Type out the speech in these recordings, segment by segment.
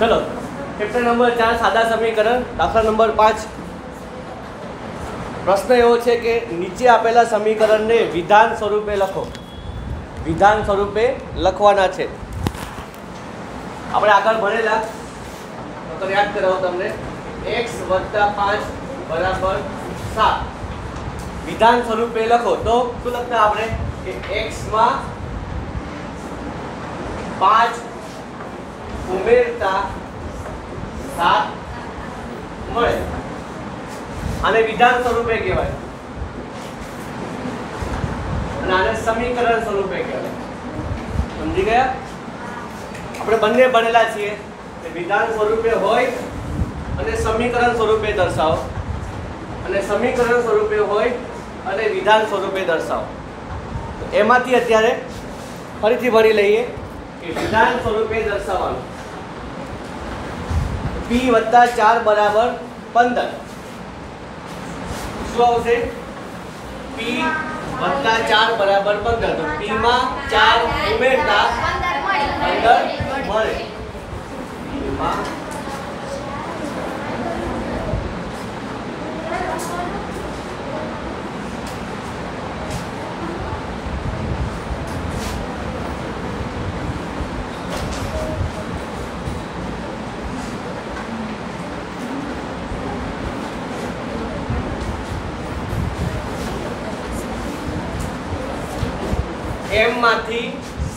ચલો. Chapter number ચાર, સાદા સમીકરણ. દાખલા નંબર પાંચ. પ્રશ્ન એવો છે કે નીચે આપેલા સમીકરણને વિધાન સ્વરૂપે લખો. વિધાન સ્વરૂપે લખવાના છે. આપણે આગળ ભણેલા. તો યાદ કરાવો તમને. એક્સ વત્તા પાંચ બરાબર સાત. વિધાન સ્વરૂપે લખો. તો શું લખતા આપણે? કે એક્સમાં પાંચ ઉમેરતા સાત મળે. આને વિધાન સ્વરૂપે કહેવાય. અને આને સમીકરણ સ્વરૂપે કહેવાય. સમજી ગયા? આપણે બંને ભણેલા છીએ. વિધાન સ્વરૂપે હોય અને સમીકરણ સ્વરૂપે દર્શાવો. અને સમીકરણ સ્વરૂપે હોય અને વિધાન સ્વરૂપે દર્શાવો. એમાંથી અત્યારે ફરીથી ભરી લઈએ કે વિધાન સ્વરૂપે દર્શાવવાનું. પી વત્તા ચાર બરાબર પંદર. શું આવશે? પી વત્તા ચાર બરાબર પંદર. તો પી માં ચાર ઉમેરતા પંદર મળે. પી માં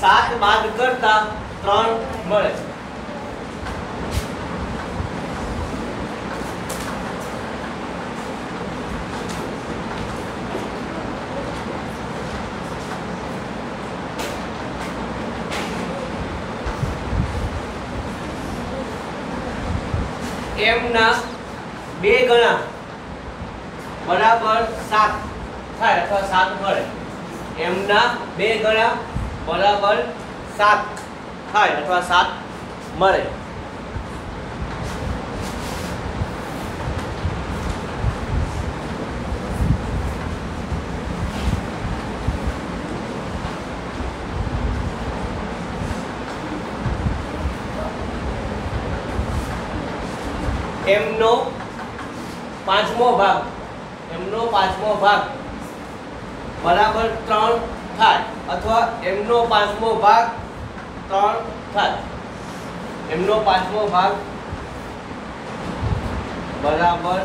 સાત બાદ કરતા ત્રણ મળે. એમના બે ગણા બરાબર સાત થાય અથવા સાત મળે. એમના બે ગણા બરાબર સાત થાય અથવા સાત મળે. એમનો પાંચમો ભાગ. એમનો પાંચમો ભાગ. બરાબર ત્રણ થાય અથવા એમનો પાંચમો ભાગ ત્રણ થાય. એમનો પાંચમો ભાગ બરાબર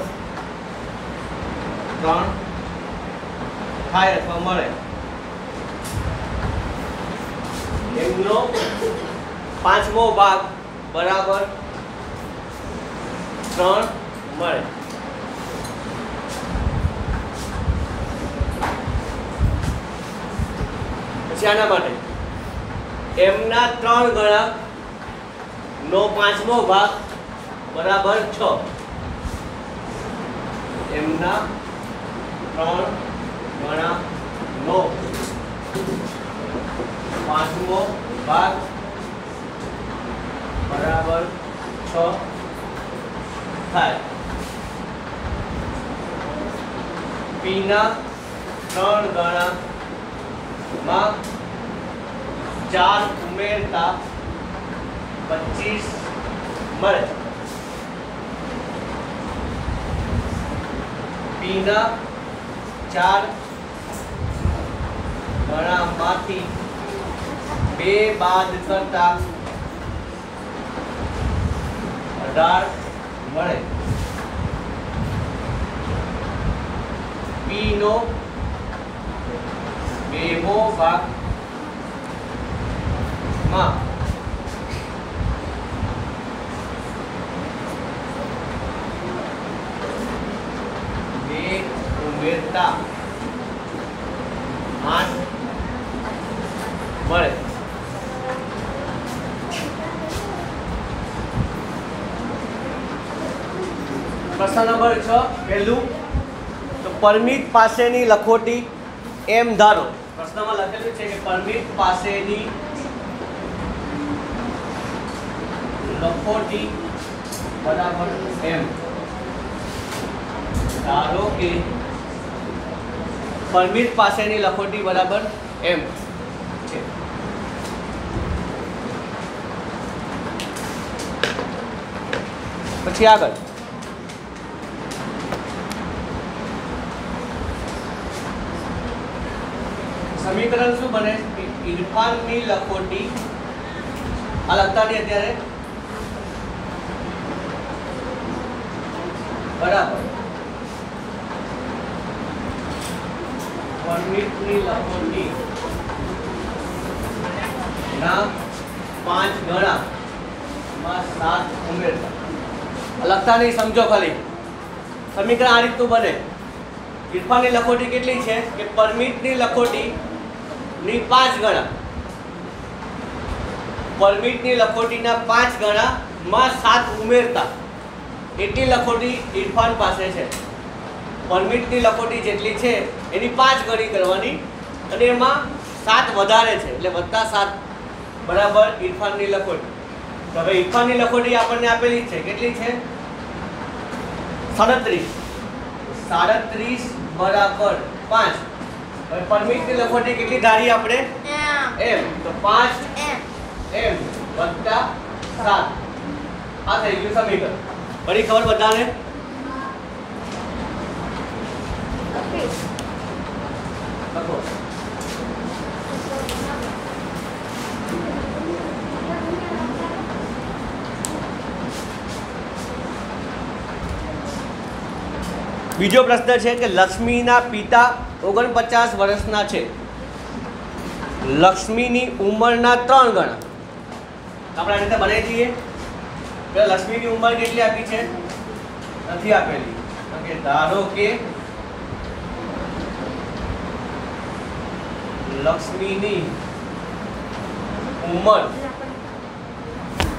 ત્રણ થાય અથવા મળે. એમનો પાંચમો ભાગ બરાબર ત્રણ મળે. આના માટે. એમના ત્રણ ગણા નો પાંચમો ભાગ બરાબર છ. એમના ત્રણ ગણા નો પાંચમો ભાગ બરાબર છ થાય. પીના ત્રણ ગણા માં ચાર ઉમેરતા પચીસ મળે પીના ચાર ગણામાંથી બે બાદ કરતા અઢાર મળે પીનો નો બેમો ભાગમાં બે ઉમેરતા આઠ મળે પ્રશ્ન નંબર છ, પહેલું, તો પરમિત પાસેની લખોટી એમ ધારો. પ્રશ્નમાં લખેલું છે કે પરમિત પાસેની લખોટી બરાબર એમ. ધારો કે પરમિત પાસેની લખોટી બરાબર એમ છે. પછી આગળ. સમીકરણ શું બને? ઇરફાનની લખોટી. લખતા નહીં અત્યારે. બરાબર. પરમિટની લખોટી. ના, પાંચ ગણા. સાત ઉમેરતા. લખતા નહીં સમજો ખાલી. સમીકરણ આ રીતનું બને. ઇરફાનની લખોટી કેટલી છે? કે પરમિટની લખોટી ની પાંચ ગણા. પરમિટની લખોટીના પાંચ ગણા માં સાત ઉમેરતા. એટલી લખોટી ઇરફાન પાસે છે. પરમિટની લખોટી જેટલી છે, એની પાંચ ગણી કરવાની અને એમાં સાત વધારે છે, એટલે વત્તા સાત બરાબર ઇરફાનની લખોટી. તો હવે ઇરફાનની લખોટી આપણને આપેલી છે, કેટલી છે? સાડત્રીસ. સાડત્રીસ બરાબર પાંચ. હવે પરમિટની લખોટી કેટલી ધારી આપણે? એમ. તો પાંચ એમ. વત્તા 7 આ થઈ ગયું સમીકરણ. પડી ખબર બધાને લખો બીજો પ્રશ્ન છે કે લક્ષ્મીના પિતા ઓગણપચાસ વર્ષના છે. લક્ષ્મીની ઉંમરના ત્રણ ગણા. આપણે આ રીતે બનાવી દઈએ. પેલા લક્ષ્મીની ઉંમર કેટલી આપી છે? નથી આપેલી. ઓકે, ધારો કે લક્ષ્મીની ઉંમર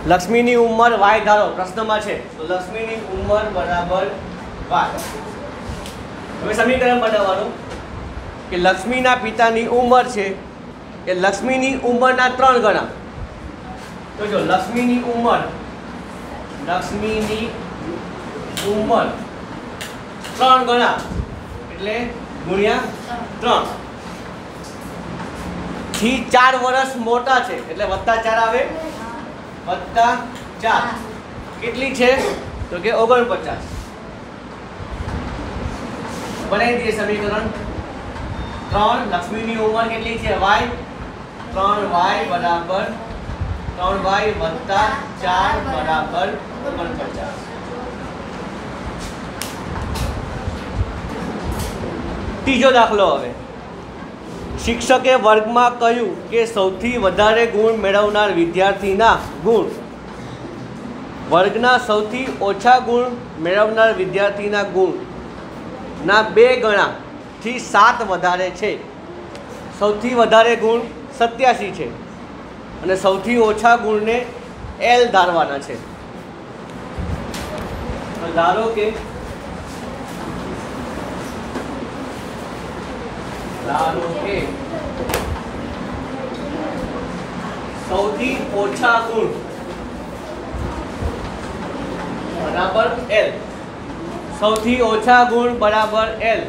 લક્ષ્મીની ઉંમર વાય ધારો, પ્રશ્નમાં છે. તો લક્ષ્મીની ઉંમર બરાબર વાય હવે સમીકરણ બનાવવાનું કે લક્ષ્મીના પિતાની ઉંમર છે કે લક્ષ્મીની ઉંમરના ત્રણ ગણા. તો જો લક્ષ્મીની ઉંમર લક્ષ્મીની ઉંમર ત્રણ ગણા એટલે ગુણ્યા ત્રણ. થી ચાર વર્ષ મોટા છે એટલે વત્તા ચાર આવે? વત્તા ચાર. કેટલી છે? તો કે ઓગણપચાસ. બનાવી દઈએ સમીકરણ ત્રણ લક્ષ્મીની ઉંમર કેટલી છે વાય ત્રણ વાય બરાબર ત્રણ વાય વત્તા ચાર બરાબર ઓગણપચાસ ત્રીજો દાખલો હવે શિક્ષકે વર્ગમાં કહ્યું કે સૌથી વધારે ગુણ મેળવનાર વિદ્યાર્થીના ગુણ. વર્ગના સૌથી ઓછા ગુણ મેળવનાર વિદ્યાર્થીના ગુણ. ના બે ગણાથી સાત વધારે છે. સૌથી વધારે ગુણ સત્યાસી છે. અને સૌથી ઓછા ગુણને એલ ધારવાના છે. ધારો કે ધારો કે સૌથી ઓછા ગુણ બરાબર એલ સૌથી ઓછા ગુણ બરાબર એલ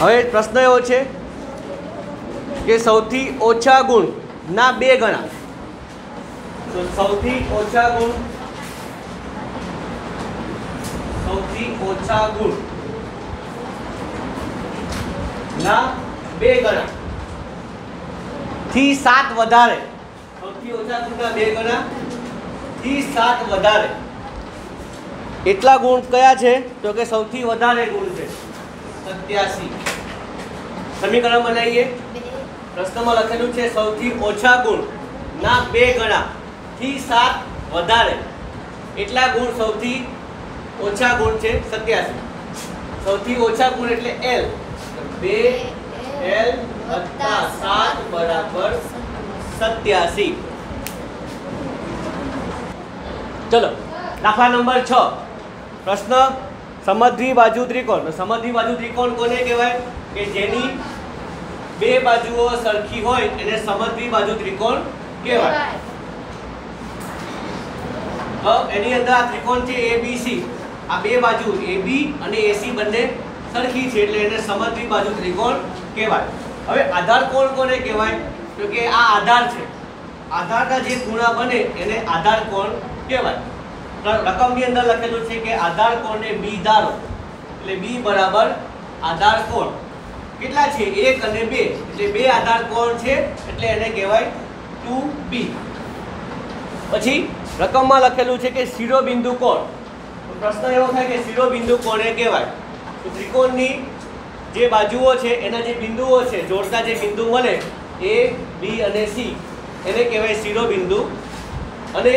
હવે પ્રશ્ન એવો છે કે સૌથી ઓછા ગુણ ના બે ગણા. તો સૌથી ઓછા ગુણ, સૌથી ઓછા ગુણ ના બે ગણા. થી સાત વધારે. ઓછા બે ગણા? થી સાત વધારે. એટલા ગુણ કયા છે? તો કે સૌથી વધારે ગુણ છે. સત્યાસી. સમીકરણ બનાવીએ પ્રશ્નમાં લખેલું છે સૌથી ઓછા ગુણ. ના, બે ગણા. થી સાત વધારે. એટલા ગુણ સૌથી ઓછા ગુણ છે સત્યાસી. સૌથી ઓછા ગુણ એટલે એલ બે એલ વત્તા સાત બરાબર સત્યાસી. ચલો દાખલા નંબર છ. પ્રશ્ન સમધ્રી બાજુ ત્રિકોણ. તો બાજુ ત્રિકોણ કોને કહેવાય? કે જેની બે બાજુઓ સરખી હોય, એને સમદ્વી બાજુ ત્રિકોણ કહેવાય. એની અંદર આ ત્રિકોણ છે એ, બી, સી. આ બે બાજુ AB અને એસી બંને સરખી છે, એટલે એને સમદ્વી બાજુ ત્રિકોણ કહેવાય. હવે આધાર કોણ કોને કહેવાય? તો કે આ આધાર છે. આધારના જે ખૂણા બને, એને આધાર કોણ કહેવાય. રકમની અંદર લખેલું છે કે આધાર કોણને બી ધારો. એટલે બી બરાબર આધાર કોણ કેટલા છે? એક અને બે. એટલે બે આધાર કોણ છે. એટલે એને કહેવાય ટુ બી પછી રકમમાં લખેલું છે કે શિરોબિંદુ કોણ? પ્રશ્ન એવો થાય કે શિરોબિંદુ કોને કહેવાય? તો ત્રિકોણની જે બાજુઓ છે, એના જે બિંદુઓ છે, જોડતા જે બિંદુ મળે, એ બી અને સી એને કહેવાય શિરોબિંદુ. અને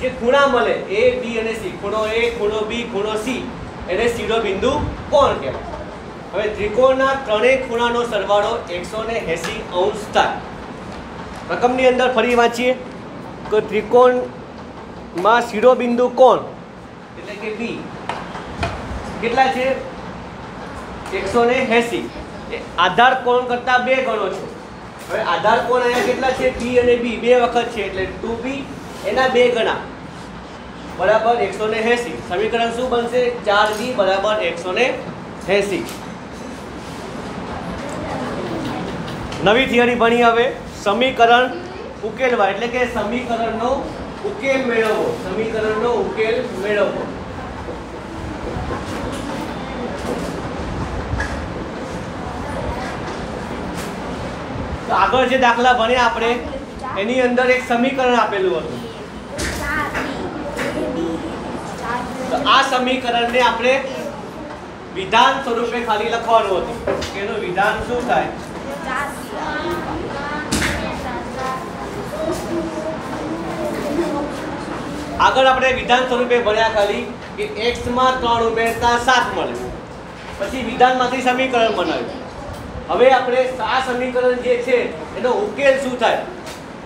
જે ખૂણા મળે એ બી અને સી ખૂણો એ ખૂણો બી ખૂણો સી એને શિરોબિંદુ કોણ કહેવાય? હવે ત્રિકોણના ત્રણેય ખૂણાનો સરવાળો એકસો ને એંસી અંશ થાય. રકમની અંદર ફરી વાંચીએ. તો ત્રિકોણમાં શિરોબિંદુ કોણ? એટલે કે બી કેટલા છે? એકસો ને એંસી. આધાર કોણ કરતા બે ગણો છે. હવે આધાર કોણ અહીંયા કેટલા છે? બી અને બી બે વખત છે, એટલે ટુ બી એના બે ગણા. બરાબર એકસો ને એંસી. સમીકરણ શું બનશે? ચાર બી બરાબર એકસો ને એંસી. નવી થિયરી ભણી હવે. સમીકરણ ઉકેલવા. એટલે કે સમીકરણનો ઉકેલ મેળવવો. સમીકરણનો ઉકેલ મેળવવો. આગળ જે દાખલા ભણ્યા આપણે, એની અંદર એક સમીકરણ આપેલું હતું. તો આ સમીકરણને આપણે વિધાન સ્વરૂપે ખાલી લખવાનું હતું. એનું વિધાન શું થાય? આગળ આપણે વિધાન સ્વરૂપે ભણ્યા ખાલી કે x માં ત્રણ ઉમેરતા સાત મળે. પછી વિધાનમાંથી સમીકરણ બનાવ્યું. હવે આપણે આ સમીકરણ જે છે, એનો ઉકેલ શું થાય?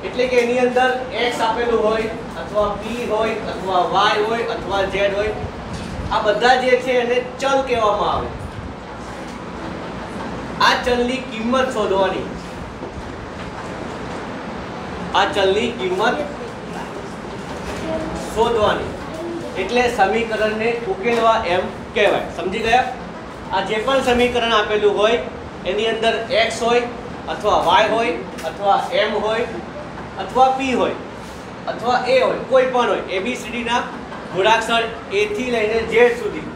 એટલે કે એની અંદર x આપેલું હોય, અથવા p હોય, અથવા y હોય, અથવા z હોય, આ બધા જે છે એને ચલ કહેવામાં આવે. આ ચલની કિંમત શોધવાની. આ ચલની કિંમત શોધવાની. એટલે સમીકરણને ઉકેલવા એમ કહેવાય. સમજી ગયા? આ જે પણ સમીકરણ આપેલું હોય, એની અંદર x હોય, અથવા y હોય, અથવા m હોય અથવા પી હોય, અથવા એ હોય, કોઈ પણ હોય ABCD ના મૂળાક્ષર એથી લઈને ઝેડ સુધી.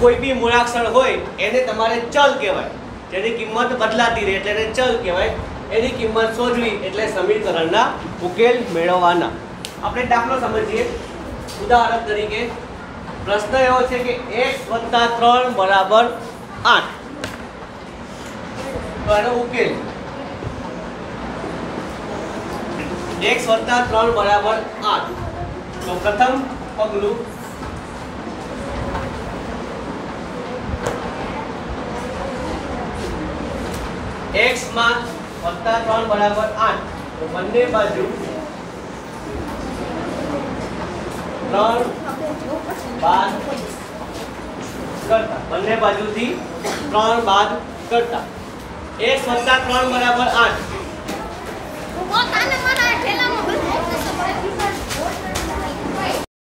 કોઈ બી મૂળાક્ષર હોય, એને તમારે ચલ કહેવાય. જેની કિંમત બદલાતી રહે એટલે એને ચલ કહેવાય. એની કિંમત શોધવી એટલે સમીકરણના ઉકેલ મેળવવાના. આપણે દાખલો સમજીએ. ઉદાહરણ તરીકે, પ્રશ્ન એવો છે કે એક વત્તા ત્રણ બરાબર આઠ. ઉકેલ. X વત્તા ત્રણ બરાબર આઠ. તો પ્રથમ પગલું x માં વત્તા ત્રણ બરાબર આઠ. તો બંને બાજુ ત્રણ બાદ કરતા. બંને બાજુથી ત્રણ બાદ કરતા. X વત્તા ત્રણ બરાબર આઠ.